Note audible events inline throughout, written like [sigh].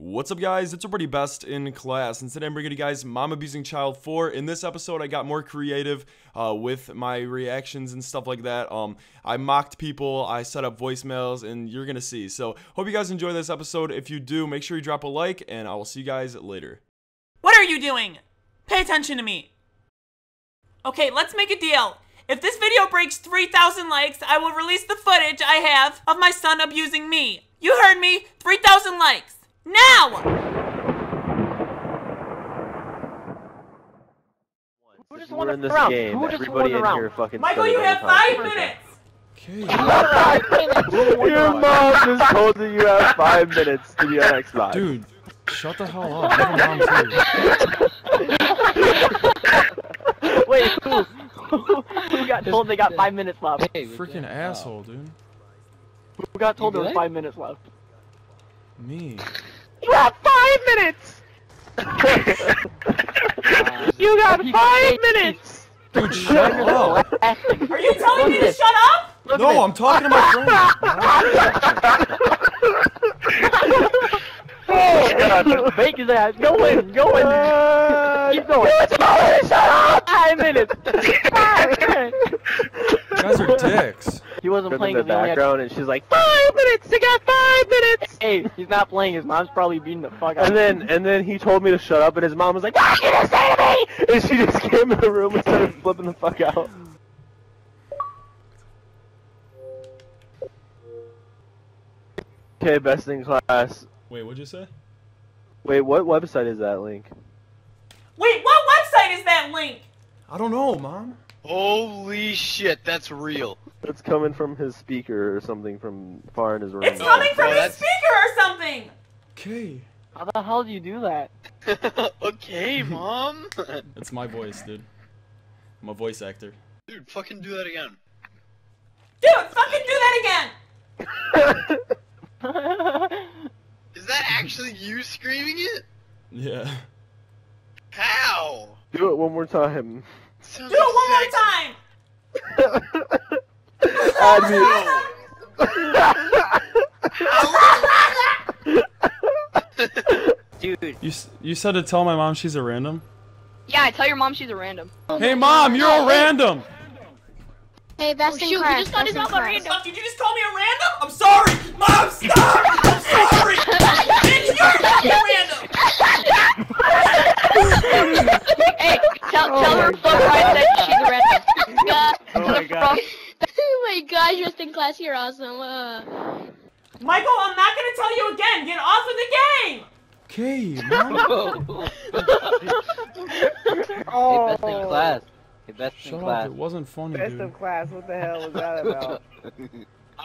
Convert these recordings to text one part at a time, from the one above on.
What's up guys, it's pretty best in class and today I'm bringing you guys Mom Abusing Child 4. In this episode I got more creative uh, with my reactions and stuff like that. Um, I mocked people, I set up voicemails and you're gonna see. So hope you guys enjoy this episode. If you do, make sure you drop a like and I will see you guys later. What are you doing? Pay attention to me. Okay, let's make a deal. If this video breaks 3,000 likes, I will release the footage I have of my son abusing me. You heard me, 3,000 likes. Now! Who just We're won in this round? game. Who just Everybody won in the here round? fucking. Michael, started you on have time. five minutes! Okay. [laughs] Your mom just told you you have five minutes to be on Xbox. Dude, shut the hell up. I mom too. [laughs] Wait, who? who got told they got five minutes left? Freaking asshole, dude. Who got told You there was five minutes left? Me. You have five minutes! you got five minutes! [laughs] Dude, shut up. [laughs] Are you telling me to shut up? Look No, I'm talking to my [laughs] friend. oh, Fake his ass. Go in, go in. Uh, Keep going. Shut up! Five minutes. Five minutes. You guys are dicks. He wasn't in playing in the only had- background, and she's like, five minutes. I got five minutes. Hey, he's not playing. His mom's probably beating the fuck out And of then, and then he told me to shut up, and his mom was like, "What are you gonna say to me?" And she just [laughs] came in the room and started flipping the fuck out. Okay, best in class. Wait, what'd you say? Wait, what website is that link? Wait, what website is that link? I don't know, mom. Holy shit, that's real. It's coming from his speaker or something from far in his room. It's coming from no, his that's- speaker or something! Okay. How the hell do you do that? [laughs] okay, mom. [laughs] It's my voice, dude. I'm a voice actor. Dude, fucking do that again. Dude, fucking do that again! [laughs] Is that actually you screaming it? Yeah. How? Do it one more time. Sounds Do it one more time! Add me. Dude, You you said to tell my mom she's a random. Yeah, I tell your mom she's a random. Hey, mom, you're a random. Hey, best Oh, in shoot, he class. just got best his in mom a random. Did you just call me a random? I'm sorry! Mom, stop! I'm sorry! [laughs] Bitch, you're fucking random! hey, tell, tell her fuck right that she's a random. Yeah, Oh my god. My gosh, best in class, you're awesome. Uh, Michael, I'm not gonna tell you again! Get off of the game! Okay, [laughs] mom. [laughs] oh, Hey, best in class. Hey, best Shut in up. class. It wasn't funny, Best dude. of class, what the hell was that about?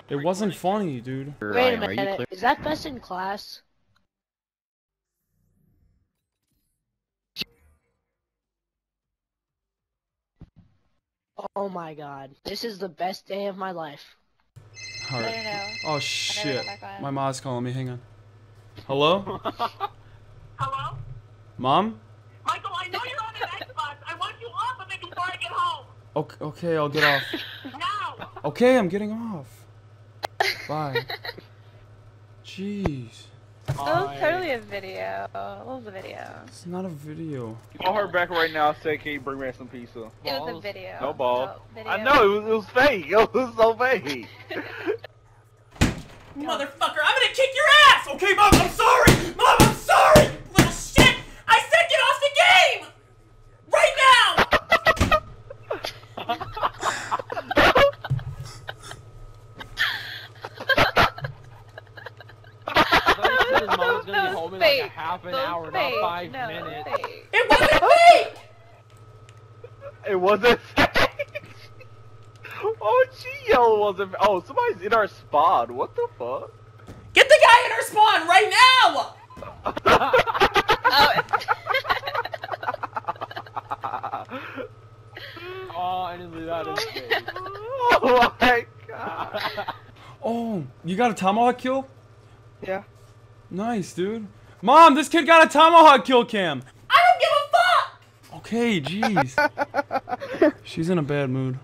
It wasn't funny, dude. wait a Ryan, are you minute. Is that best in class? Oh my god. This is the best day of my life. All oh, I right. don't know. Oh shit. My mom's calling me. Hang on. Hello, [laughs] Hello? mom. Michael, I know you're on an Xbox. I want you off of it before I get home. Okay, okay, I'll get off. [laughs] Now! Okay, I'm getting off. Bye. [laughs] Jeez, That was totally a video. What was the video? it's not a video. Call her back right now. Say, can you bring me some pizza? It was a video. No balls. Oh, video. I know it was, it was fake. [laughs] It was so fake. [laughs] Motherfucker, I'm gonna kick your ass! Okay, Mom, I'm sorry! Mom, I'm sorry! Little shit! I said get off the game! Right now! his mom was gonna be home in like a half an hour, not five minutes. It wasn't fake! It wasn't [laughs] fake. oh, she yelled wasn't. Oh, somebody's in our spawn. What the fuck? Get the guy in her spawn right now! [laughs] [laughs] oh, I didn't leave that in space. oh my god. Oh, you got a tomahawk kill? Yeah. Nice, dude. Mom, this kid got a tomahawk kill cam. I don't give a fuck! Okay, jeez. [laughs] She's in a bad mood.